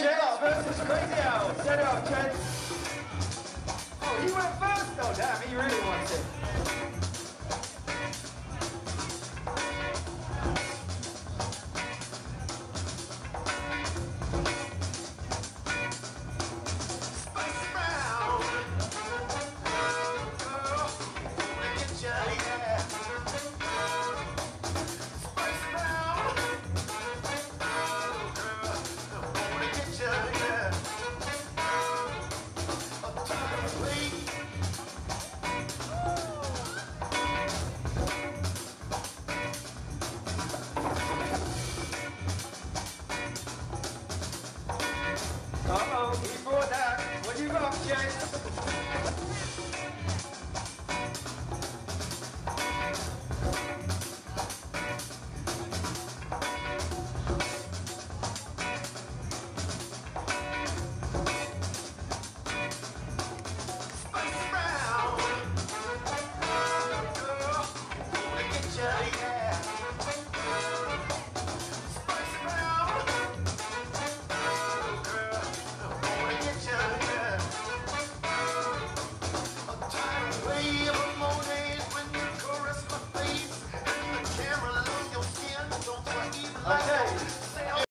Chet versus Crazy Owl. It up, Chet. Oh, he went first though. 好吃